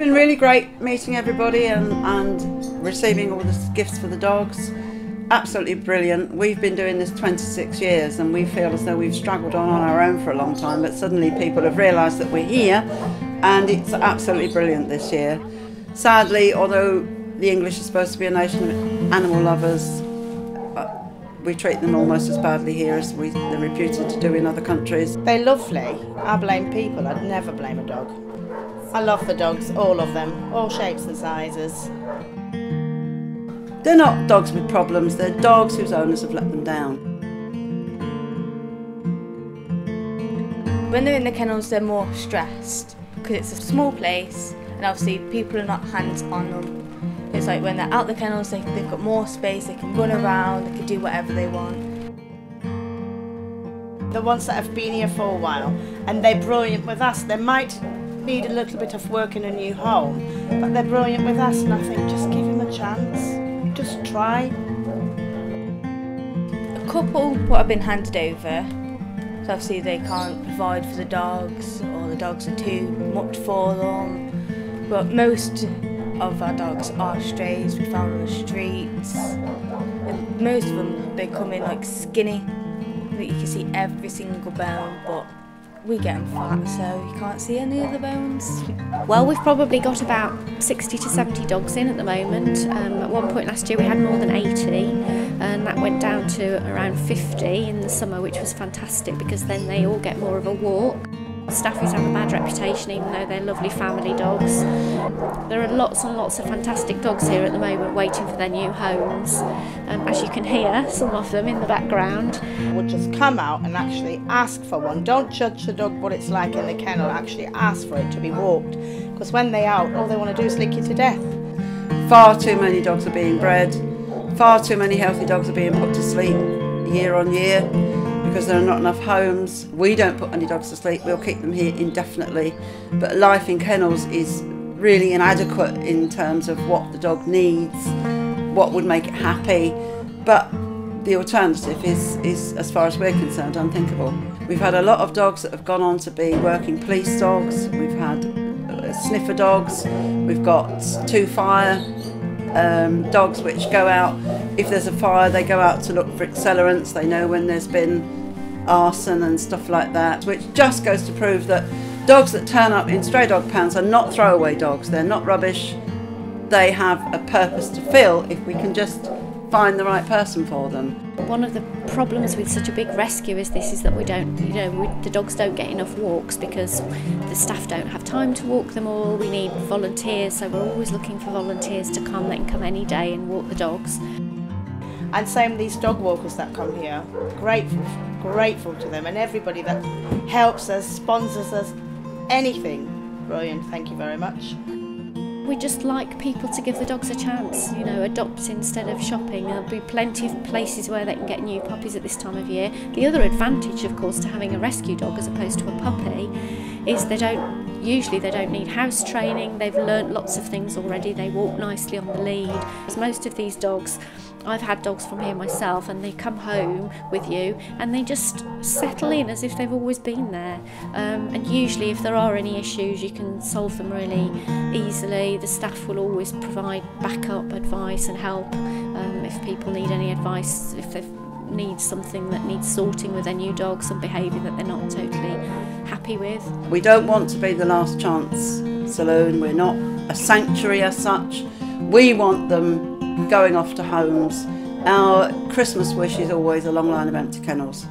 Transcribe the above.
been really great meeting everybody and, and receiving all the gifts for the dogs. Absolutely brilliant. We've been doing this 26 years and we feel as though we've struggled on on our own for a long time, but suddenly people have realised that we're here and it's absolutely brilliant this year. Sadly, although the English are supposed to be a nation of animal lovers, we treat them almost as badly here as we, they're reputed to do in other countries. They're lovely. I blame people, I'd never blame a dog. I love the dogs, all of them, all shapes and sizes. They're not dogs with problems, they're dogs whose owners have let them down. When they're in the kennels, they're more stressed because it's a small place and obviously people are not hands on them. It's like when they're out the kennels, they, they've got more space, they can run around, they can do whatever they want. The ones that have been here for a while and they're brilliant with us, they might need a little bit of work in a new home, but they're brilliant with us and I think just give them a chance. Just try. A couple what have been handed over, so obviously they can't provide for the dogs or the dogs are too much for them. But most of our dogs are strays we found on the streets. And most of them they come in like skinny, that you can see every single bone, but we get them fat so you can't see any of the bones. Well, we've probably got about 60 to 70 dogs in at the moment. Um, at one point last year we had more than 80 and that went down to around 50 in the summer which was fantastic because then they all get more of a walk. Staffies have a bad reputation even though they're lovely family dogs. There are lots and lots of fantastic dogs here at the moment waiting for their new homes. Um, as you can hear, some of them in the background. Would just come out and actually ask for one. Don't judge the dog what it's like in the kennel, actually ask for it to be walked. Because when they're out, all they want to do is lick you to death. Far too many dogs are being bred, far too many healthy dogs are being put to sleep year on year because there are not enough homes. We don't put any dogs to sleep, we'll keep them here indefinitely. But life in kennels is really inadequate in terms of what the dog needs, what would make it happy. But the alternative is, is, as far as we're concerned, unthinkable. We've had a lot of dogs that have gone on to be working police dogs, we've had uh, sniffer dogs, we've got two fire um, dogs which go out, if there's a fire, they go out to look for accelerants, they know when there's been arson and stuff like that, which just goes to prove that dogs that turn up in stray dog pounds are not throwaway dogs. They're not rubbish. They have a purpose to fill if we can just find the right person for them. One of the problems with such a big rescue as this is that we don't, you know, we, the dogs don't get enough walks because the staff don't have time to walk them all. We need volunteers, so we're always looking for volunteers to come. They can come any day and walk the dogs. And same with these dog walkers that come here. Grateful, grateful to them and everybody that helps us, sponsors us, anything. Brilliant, thank you very much. We just like people to give the dogs a chance, you know, adopt instead of shopping. There'll be plenty of places where they can get new puppies at this time of year. The other advantage, of course, to having a rescue dog as opposed to a puppy is they don't usually they don't need house training they've learnt lots of things already they walk nicely on the lead most of these dogs I've had dogs from here myself and they come home with you and they just settle in as if they've always been there. Um, and usually if there are any issues you can solve them really easily. The staff will always provide backup advice and help um, if people need any advice, if they need something that needs sorting with their new dog, some behaviour that they're not totally happy with. We don't want to be the last chance saloon. We're not a sanctuary as such. We want them going off to homes. Our Christmas wish is always a long line of empty kennels.